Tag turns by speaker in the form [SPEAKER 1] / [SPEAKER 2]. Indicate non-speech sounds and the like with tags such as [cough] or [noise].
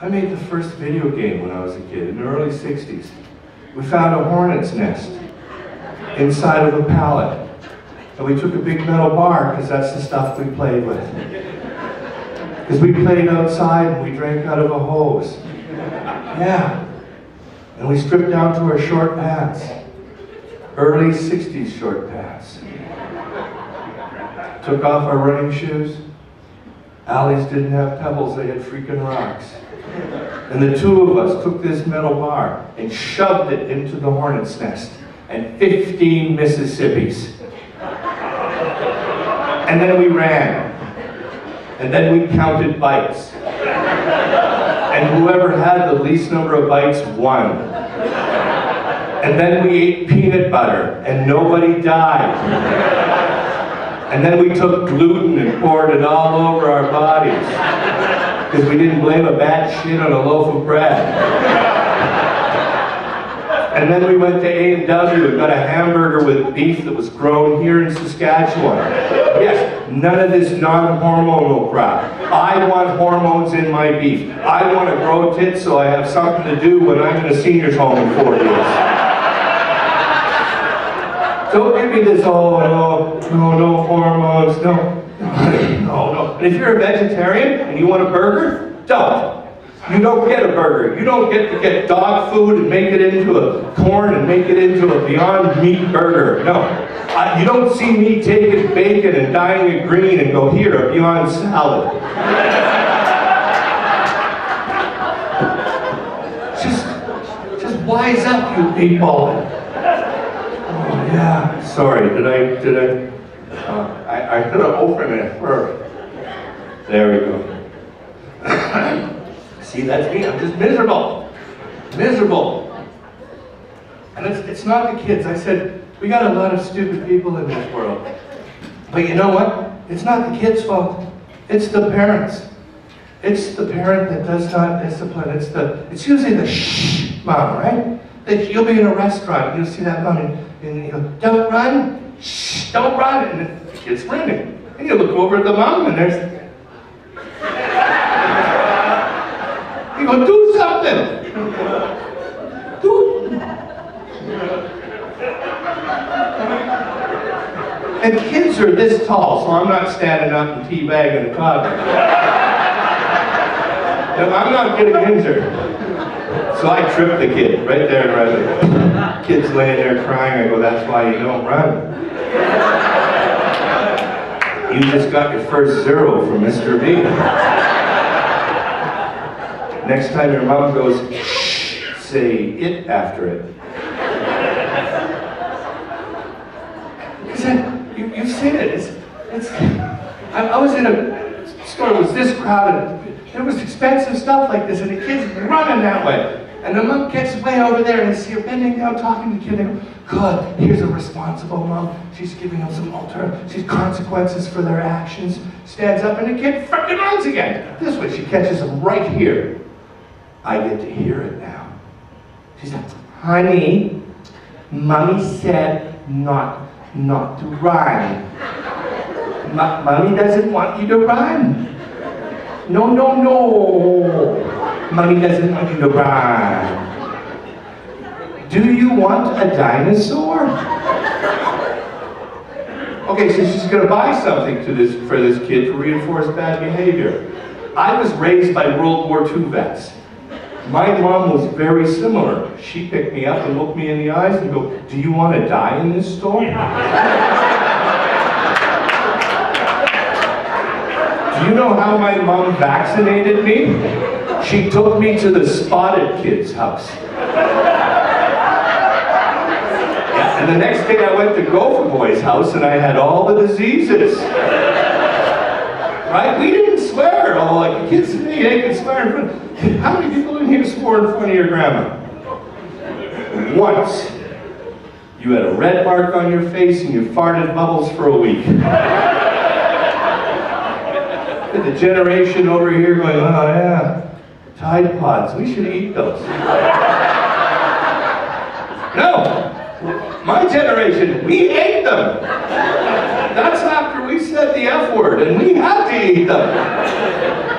[SPEAKER 1] I made the first video game when I was a kid, in the early 60s. We found a hornet's nest inside of a pallet. And we took a big metal bar, because that's the stuff we played with. Because we played outside and we drank out of a hose. Yeah. And we stripped down to our short pants. Early 60s short pants. Took off our running shoes. Alleys didn't have pebbles, they had freaking rocks. And the two of us took this metal bar and shoved it into the hornet's nest and 15 Mississippis. And then we ran. And then we counted bites. And whoever had the least number of bites won. And then we ate peanut butter and nobody died. And then we took gluten and poured it all over our bodies because we didn't blame a bad shit on a loaf of bread. And then we went to A&W and got a hamburger with beef that was grown here in Saskatchewan. Yes, none of this non-hormonal crap. I want hormones in my beef. I want to grow tits so I have something to do when I'm in a senior's home in four years. Don't give me this, oh no, no, no hormones, no. No, no. And if you're a vegetarian and you want a burger, don't. You don't get a burger. You don't get to get dog food and make it into a corn and make it into a Beyond Meat burger. No. Uh, you don't see me taking bacon and dyeing it green and go, here, a Beyond salad. just, just wise up, you people. Oh, yeah. Sorry, did I, did I? I, I could have opened it first. There we go. [coughs] See, that's me. I'm just miserable. Miserable. And it's, it's not the kids. I said, we got a lot of stupid people in this world. But you know what? It's not the kids' fault. It's the parents. It's the parent that does not discipline. It's the it's usually the shh mom, right? That you'll be in a restaurant, you'll see that mom, and, and you go, don't run, shh, don't run, and the kid's running. And you look over at the mom, and there's you go, do something. Do. And kids are this tall, so I'm not standing up and teabagging a toddler. I'm not getting injured. So I tripped the kid right there, right Kid's laying there crying. I go, that's why you don't run. You just got your first zero from Mr. B. Next time your mom goes, shh, say it after it. Because you, you've seen it. It's, it's, I, I was in a store, it was this crowded. There was expensive stuff like this, and the kids running that way. And the mom gets way over there and see her bending down talking to the kid. And go, good, here's a responsible oh, mom. She's giving them some alter, she's consequences for their actions. Stands up and the kid freaking runs again. This way, she catches him right here. I get to hear it now. She said, honey, mommy said not, not to run. M mommy doesn't want you to run. No, no, no. Do you want a dinosaur? Okay, so she's going to buy something to this for this kid to reinforce bad behavior. I was raised by World War II vets. My mom was very similar. She picked me up and looked me in the eyes and go, do you want to die in this store? [laughs] you know how my mom vaccinated me? She took me to the spotted kid's house. Yeah, and the next day I went to Gopher Boy's house and I had all the diseases. Right? We didn't swear. Oh, like kids today, they can swear in front. How many people in here swore in front of your grandma? Once. You had a red mark on your face and you farted bubbles for a week. The generation over here going, oh yeah, Tide Pods, we should eat those. no, my generation, we ate them. That's after we said the F word and we had to eat them.